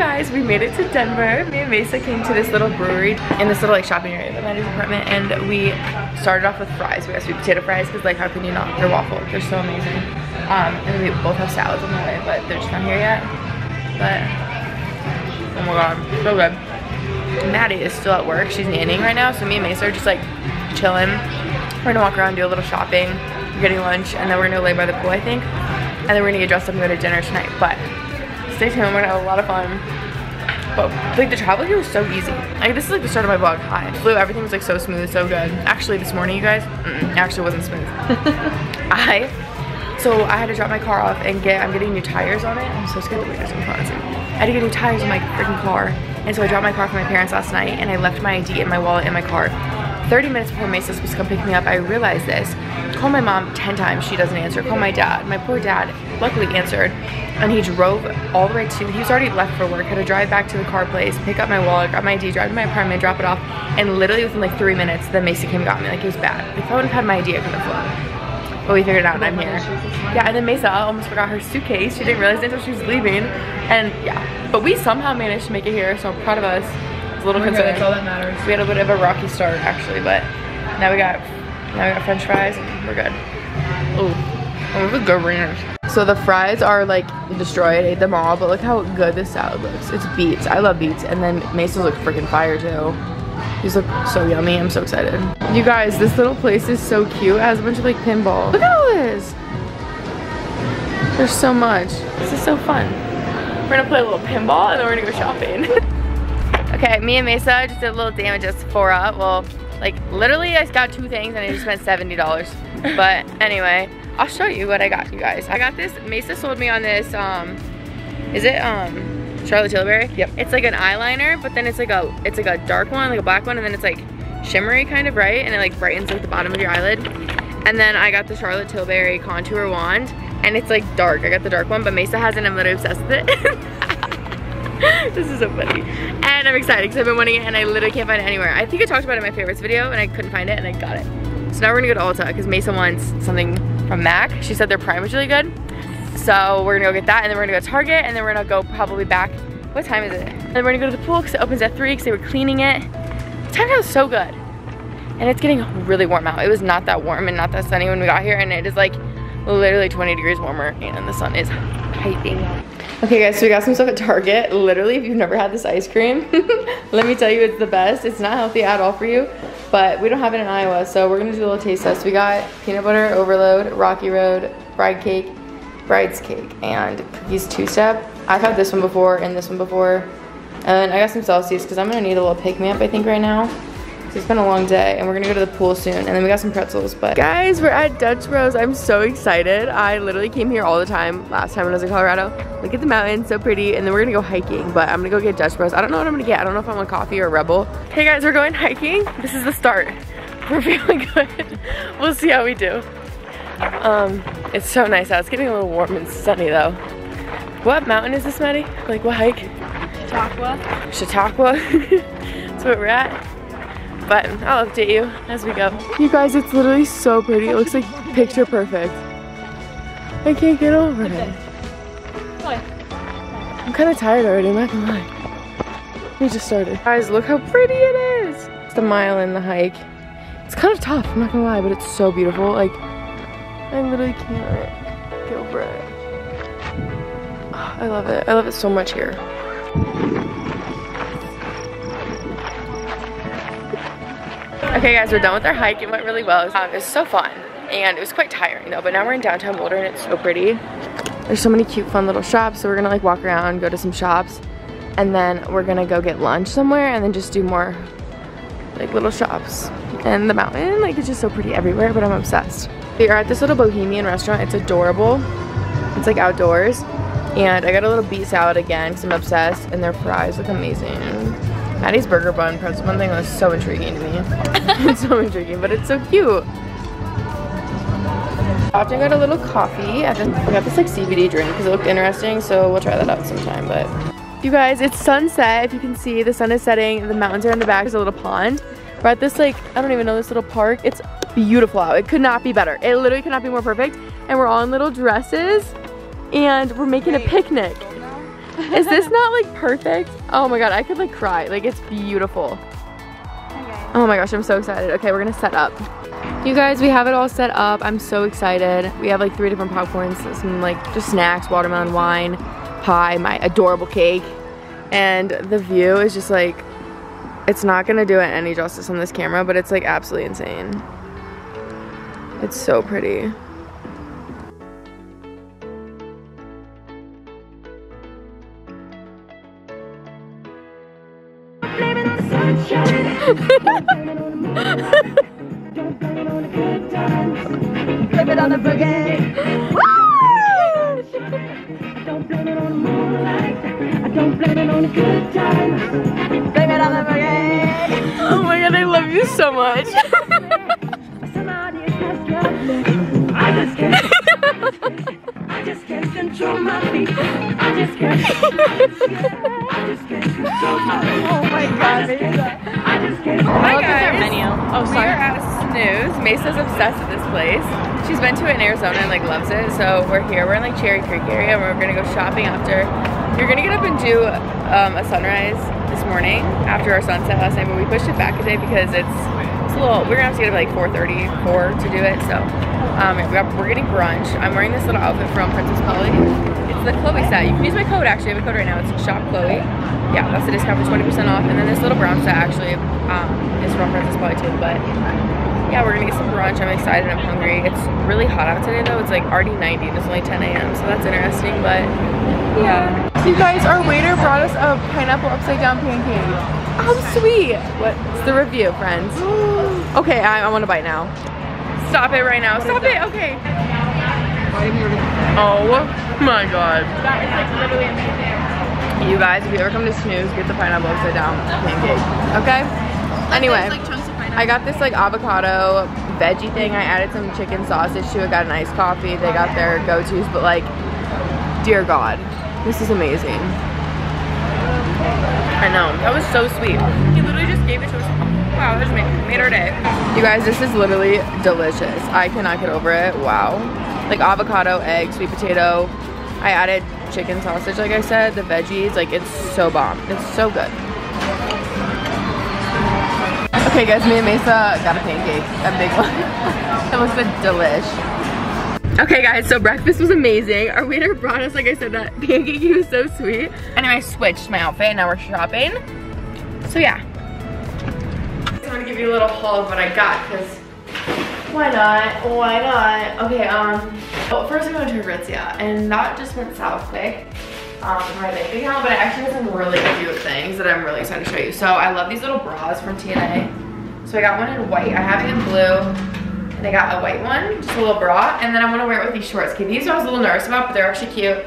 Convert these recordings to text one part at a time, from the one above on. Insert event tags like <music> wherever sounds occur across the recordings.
guys, we made it to Denver. Me and Mesa came to this little brewery in this little like shopping area of Maddie's apartment and we started off with fries. We got sweet potato fries because like how can you not? They're waffle. They're so amazing. Um, and we both have salads on the way, but they're just not here yet. But, oh my god, so good. Maddie is still at work. She's nannying right now, so me and Mesa are just like chilling. We're gonna walk around, do a little shopping, we're getting lunch, and then we're gonna lay by the pool, I think. And then we're gonna get dressed up and go to dinner tonight. But stay tuned, we're gonna have a lot of fun. But like the travel here was so easy. Like this is like the start of my vlog. Hi. Flew, everything was like so smooth, so good. Actually this morning you guys, mm -mm, actually wasn't smooth. <laughs> I, so I had to drop my car off and get, I'm getting new tires on it. I'm so scared that we're just honestly. I had to get new tires on my freaking car. And so I dropped my car for my parents last night and I left my ID and my wallet in my car. 30 minutes before Mesa was supposed to come pick me up, I realized this. Call my mom 10 times, she doesn't answer. Call my dad. My poor dad luckily answered and he drove all the way to, he was already left for work, had to drive back to the car place, pick up my wallet, grab my ID, drive to my apartment, drop it off, and literally within like three minutes, then Mesa came and got me. Like it was bad. If I would have had my ID, I could have flown. But we figured it out and I'm here. Yeah, and then Mesa almost forgot her suitcase. She didn't realize it until she was leaving. And yeah, but we somehow managed to make it here, so I'm proud of us. It's a little Okay, concerning. that's all that matters. We had a bit of a rocky start actually, but now we got now we got French fries we're good. Oh, we have good ringers. So the fries are like destroyed. Ate them all, but look how good this salad looks. It's beets. I love beets, and then Mesa's look freaking fire too. These look so yummy. I'm so excited. You guys, this little place is so cute. It has a bunch of like pinball. Look at all this. There's so much. This is so fun. We're gonna play a little pinball and then we're gonna go shopping. <laughs> okay, me and Mesa just did a little damage at Sephora. Well, like literally I got two things and I just spent $70. but anyway, I'll show you what I got you guys. I got this, Mesa sold me on this, um, is it um Charlotte Tilbury? Yep. It's like an eyeliner, but then it's like a it's like a dark one, like a black one, and then it's like shimmery kind of, right? And it like brightens like the bottom of your eyelid. And then I got the Charlotte Tilbury contour wand, and it's like dark. I got the dark one, but Mesa has it and I'm literally obsessed with it. <laughs> this is so funny. And I'm excited because I've been wanting it and I literally can't find it anywhere. I think I talked about it in my favorites video and I couldn't find it and I got it. So now we're gonna go to Ulta because Mesa wants something from MAC. She said their prime was really good. So we're gonna go get that and then we're gonna go to Target and then we're gonna go probably back. What time is it? And then we're gonna go to the pool because it opens at three because they were cleaning it. The time was so good. And it's getting really warm out. It was not that warm and not that sunny when we got here and it is like literally 20 degrees warmer and the sun is piping. Okay guys, so we got some stuff at Target. Literally, if you've never had this ice cream, <laughs> let me tell you it's the best. It's not healthy at all for you, but we don't have it in Iowa, so we're gonna do a little taste test. We got peanut butter overload, Rocky Road, bride cake, bride's cake, and cookies two-step. I've had this one before and this one before. And I got some Celsius because I'm gonna need a little pick-me-up, I think, right now. So it's been a long day and we're gonna go to the pool soon and then we got some pretzels but guys we're at Dutch Bros. I'm so excited. I literally came here all the time last time when I was in Colorado. Look at the mountains so pretty and then we're gonna go hiking but I'm gonna go get Dutch Bros. I don't know what I'm gonna get. I don't know if I want coffee or Rebel. Hey guys we're going hiking. This is the start. <laughs> We're feeling good. <laughs> We'll see how we do. Um it's so nice out. It's getting a little warm and sunny though. What mountain is this Maddie? Like what hike? Chautauqua. Chautauqua. <laughs> That's where we're at but I'll update you as we go. You guys, it's literally so pretty. It looks like picture perfect. I can't get over it. I'm kind of tired already, I'm not gonna lie. We just started. Guys, look how pretty it is. It's a mile in the hike. It's kind of tough, I'm not gonna lie, but it's so beautiful. Like, I literally can't get over it. <sighs> I love it. I love it so much here. Okay guys, we're done with our hike. It went really well. Um, it was so fun and it was quite tiring though, but now we're in downtown Boulder and it's so pretty. There's so many cute fun little shops, so we're gonna like walk around, go to some shops, and then we're gonna go get lunch somewhere and then just do more like little shops. And the mountain, like it's just so pretty everywhere, but I'm obsessed. We are at this little bohemian restaurant. It's adorable. It's like outdoors. And I got a little beet salad again because I'm obsessed and their fries look amazing. Maddie's burger bun pretzel bun thing was so intriguing to me. it's <laughs> so intriguing, but it's so cute. I often got a little coffee. I got this like CBD drink because it looked interesting, so we'll try that out sometime. But you guys, it's sunset. If you can see, the sun is setting. The mountains are in the back. There's a little pond. We're at this like I don't even know this little park. It's beautiful out. It could not be better. It literally could not be more perfect. And we're all in little dresses, and we're making a picnic. Is this not like perfect? Oh my god, I could like cry. Like it's beautiful. Oh my gosh, I'm so excited. Okay, we're gonna set up. You guys, we have it all set up. I'm so excited. We have like three different popcorns, some like just snacks, watermelon wine, pie, my adorable cake. And the view is just like, it's not gonna do it any justice on this camera, but it's like absolutely insane. It's so pretty. Love you so much. Somebody has loved me. I just can't. I just can't control my feet. I just can't. I just can't control my feet. oh my god, I just can't. Hi Look at their guys. menu. Oh, sorry. We sorry. are at Snooze. Mesa's obsessed with this place. She's been to it in Arizona and like loves it. So we're here. We're in like Cherry Creek area and we're gonna go shopping after. You're gonna get up and do um, a sunrise this morning after our sunset last night, but we pushed it back a day because it's, it's a little, we're gonna have to get up like 4.34 to do it. So um, we're getting brunch. I'm wearing this little outfit from Princess Polly. It's the Chloe set. You can use my code actually. I have a code right now. It's shop Chloe. Yeah, that's the discount for 20% off. And then this little brown set actually um, is from Princess Polly too. But yeah, we're gonna get some brunch. I'm excited. I'm hungry. It's really hot out today though. It's like already 90 and it's only 10 a.m. So that's interesting. But yeah. You guys, our waiter brought us a pineapple upside down pancake. How sweet. What's the review, friends? <gasps> okay, I, I want to bite now. Stop it right now. Stop it. Okay. Oh my god. That is like literally amazing. You guys, if you ever come to Snooze, get the pineapple upside down pancake. Okay? Anyway. I got this like avocado veggie thing. I added some chicken sausage to it, got an iced coffee. They got their go-tos, but like, dear God, this is amazing. I know, that was so sweet. He literally just gave it to us. Wow, that just made, made our day. You guys, this is literally delicious. I cannot get over it, wow. Like avocado, egg, sweet potato. I added chicken sausage, like I said, the veggies, like it's so bomb. It's so good. Okay guys, me and Mesa got a pancake, a big one. <laughs> that was a delish. Okay guys, so breakfast was amazing. Our waiter brought us, like I said, that <laughs> pancake, he was so sweet. Anyway, I switched my outfit and now we're shopping. So yeah. So I'm gonna give you a little haul of what I got, because why not? Why not? Okay, um, well, first I went to Aritzia, and that just went south quick um, my bank account, but I actually have some really cute things that I'm really excited to show you. So I love these little bras from TNA. So I got one in white, I have it in blue, and I got a white one, just a little bra, and then I wanna wear it with these shorts. Okay, these I was a little nervous about, but they're actually cute.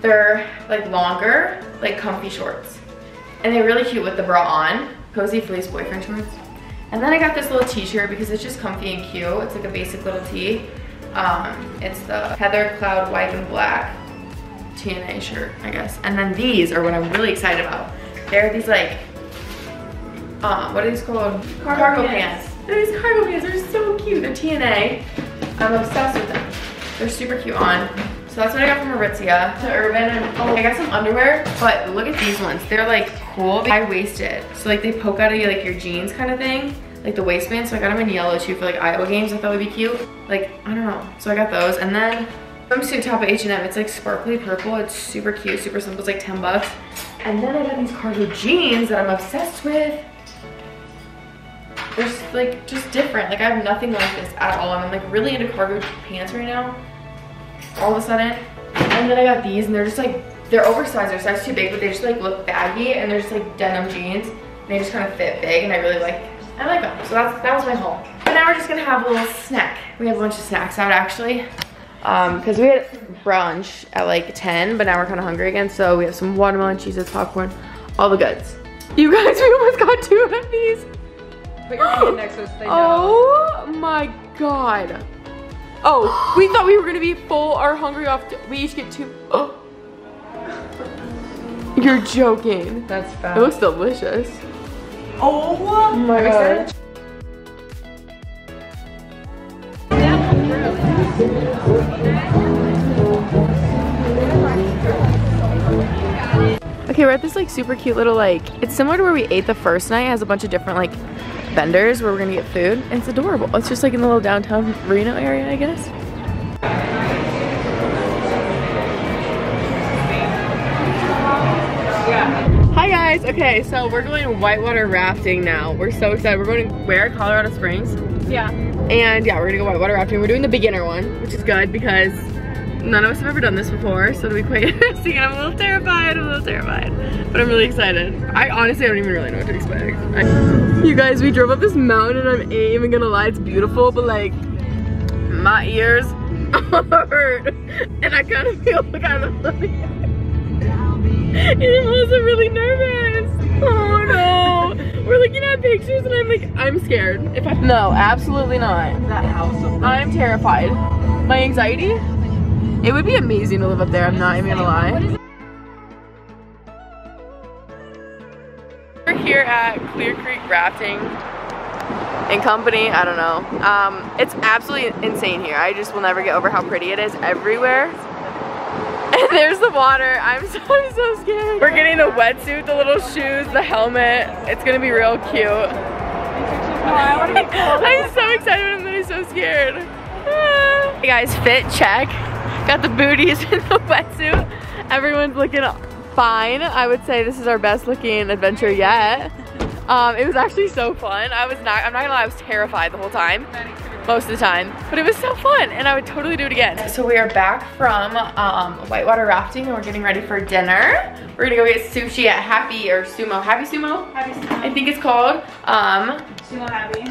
They're like longer, like comfy shorts. And they're really cute with the bra on. Cozy fleece boyfriend shorts. And then I got this little t-shirt because it's just comfy and cute. It's like a basic little tee. Um, it's the Heather Cloud white and black TNA shirt, I guess. And then these are what I'm really excited about. They're these like, um, what are these called? Cargo, pants. They're these cargo pants, they're so cute. They're TNA. I'm obsessed with them. They're super cute on. So that's what I got from Aritzia to Urban. And oh, I got some underwear, but look at these ones. They're like cool, high-waisted. So like they poke out of you like your jeans kind of thing, like the waistband. So I got them in yellow too for like Iowa games. I thought would be cute. Like, I don't know. So I got those. And then swimsuit top at H&M. It's like sparkly purple. It's super cute, super simple. It's like 10 bucks. And then I got these cargo jeans that I'm obsessed with. They're just, like just different. Like I have nothing like this at all. And I'm like really into cargo pants right now. All of a sudden. And then I got these and they're just like, they're oversized. They're size too big, but they just like look baggy and they're just like denim jeans. And they just kind of fit big and I really like, I like them. So that's, that was my haul. But now we're just gonna have a little snack. We have a bunch of snacks out actually. Um, cause we had brunch at like 10, but now we're kind of hungry again. So we have some watermelon, cheeses, popcorn, all the goods. You guys, <laughs> we almost got two of these. Put your to us. They know. Oh my god. Oh, we thought we were gonna be full or hungry off. we each get two. Oh. <gasps> You're joking. That's It bad. looks delicious. Oh, Oh my god. Okay, we're at this like super cute little like, it's similar to where we ate the first night. It has a bunch of different like vendors where we're gonna get food. It's adorable. It's just like in the little downtown RiNo area, I guess. Hi guys, okay, so we're going whitewater rafting now. We're so excited. We're going to where? Colorado Springs? Yeah. And yeah, we're gonna go whitewater rafting. We're doing the beginner one, which is good because none of us have ever done this before, so it'll be quite <laughs> interesting. I'm a little terrified, I'm a little terrified, but I'm really excited. I honestly don't even really know what to expect. I, you guys, we drove up this mountain and I ain't even gonna lie, it's beautiful, but like, my ears <laughs> hurt. And I kind of feel kind of funny. and I'm really nervous. Oh no. We're looking at pictures and I'm like, I'm scared. If I No, absolutely not. That house. I'm terrified. My anxiety? It would be amazing to live up there, I'm not even gonna lie. We're here at Clear Creek Rafting and Company, I don't know. Um, it's absolutely insane here. I just will never get over how pretty it is everywhere. <laughs> And there's the water. I'm so, <laughs> I'm so scared. We're getting the wetsuit, the little shoes, the helmet. It's gonna be real cute. <laughs> I'm so excited, but I'm really so scared. Hey guys, fit check. Got the booties <laughs> in the wetsuit. Everyone's looking fine. I would say this is our best looking adventure yet. Um, it was actually so fun. I was not, I'm not gonna lie, I was terrified the whole time. Most of the time, but it was so fun and I would totally do it again. So we are back from um, whitewater rafting and we're getting ready for dinner. We're gonna go get sushi at Happy or Sumo. Happy Sumo? Happy Sumo. I think it's called. Um, Sumo happy.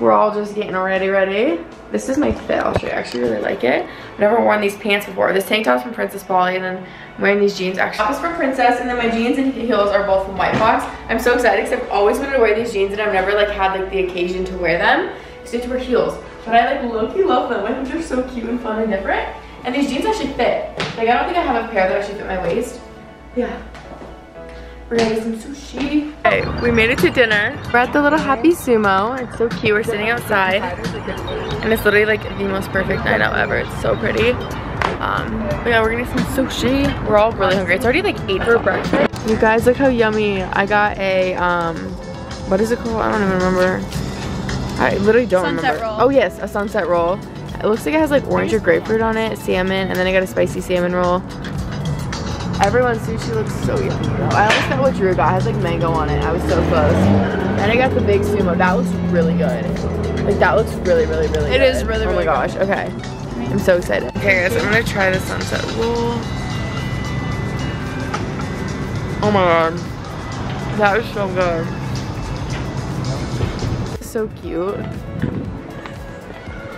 we're all just getting ready, ready. This is my fit, I'll show you. I actually really like it. I've never worn these pants before. This tank top's from Princess Polly and then I'm wearing these jeans. Actually, top is from Princess and then my jeans and heels are both from White Fox. I'm so excited because I've always wanted to wear these jeans and I've never like had like the occasion to wear them. So to wear heels. But I like low-key love them. I think they're so cute and fun and different. And these jeans actually fit. Like I don't think I have a pair that actually fit my waist. Yeah. We're gonna get some sushi. Okay, we made it to dinner. We're at the little Happy Sumo. It's so cute. We're sitting outside. And it's literally like the most perfect night out ever. It's so pretty. Um, but yeah, we're gonna get some sushi. We're all really hungry. It's already like 8 for breakfast. You guys, look how yummy. I got a, um, what is it called? I don't even remember. I literally don't Sunset remember. roll. Oh yes, a sunset roll. It looks like it has like orange or grapefruit on it, salmon, and then I got a spicy salmon roll. Everyone's sushi looks so yummy though. I almost got what Drew got. It has like mango on it. I was so close. And I got the big sumo. That looks really good. Like that looks really, really, really It good. is really, Oh my really gosh. Okay. I'm so excited. Okay guys, I'm gonna try the sunset roll. Oh my god. That is so good. So cute.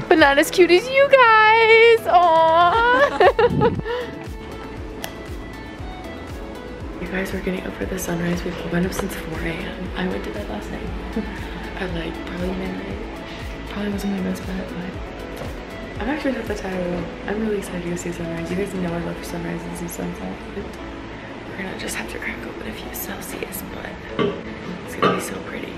But not as cute as you guys. Aww. <laughs> you we're getting up for the sunrise. We've been up since 4 a.m. I went to bed last night <laughs> at like probably midnight. Probably wasn't my best bet, but I'm actually not that tired. I'm really excited to go see sunrise. You guys know I love sunrises and sunset. We're gonna just have to crack open a few Celsius, but it's gonna be so pretty.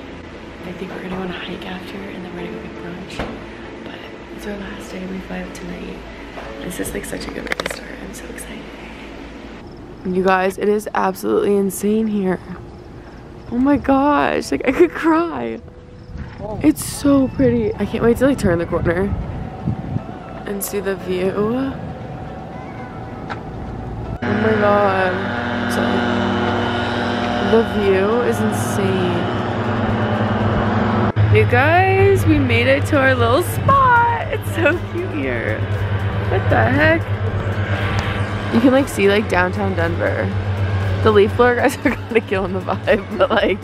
I think we're gonna go on a hike after and then we're gonna go get brunch. But it's our last day. We fly up tonight. This is like such a good way to start. I'm so excited. You guys, it is absolutely insane here. Oh my gosh, like I could cry. It's so pretty. I can't wait to like turn the corner and see the view. Oh my god. The view is insane. You guys, we made it to our little spot. It's so cute here. What the heck? You can like see like downtown Denver. The leaf blower guys <laughs> are kind of killing the vibe, <laughs> but like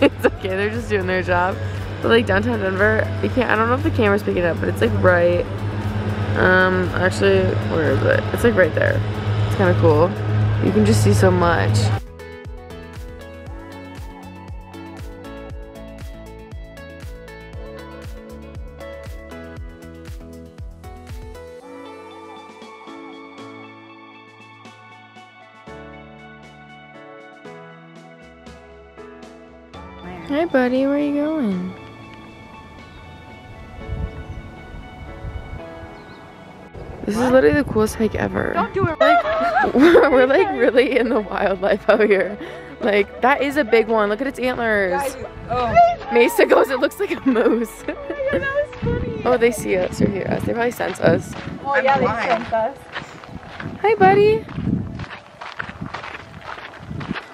it's okay. They're just doing their job. But like downtown Denver, you can't. I don't know if the camera's picking up, but it's like right. Um, actually, where is it? It's like right there. It's kind of cool. You can just see so much. This is literally the coolest hike ever. Don't do it. Like, <laughs> <laughs> We're like really in the wildlife out here. Like that is a big one. Look at its antlers. Oh. Mesa goes, it looks like a moose. <laughs> oh, they see us or hear us. They probably sense us. Oh yeah, they sense us. Hi, buddy.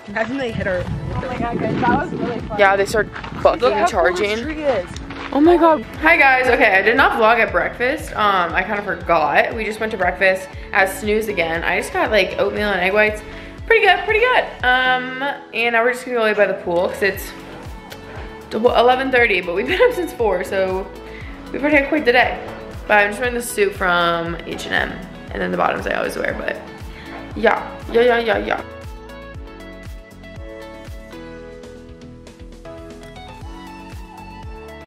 Imagine they hit her. Oh my god, guys, that was really fun. Yeah, they start fucking charging. tree is. Oh my god. Hi guys. Okay, I did not vlog at breakfast. Um, I kind of forgot. We just went to breakfast at Snooze again. I just got like oatmeal and egg whites. Pretty good, pretty good. Um, and now we're just gonna go lay by the pool because it's 11.30, but we've been <laughs> up since 4, so we've already had quite the day. But I'm just wearing the suit from H&M, and then the bottoms I always wear, but yeah, yeah, yeah, yeah, yeah.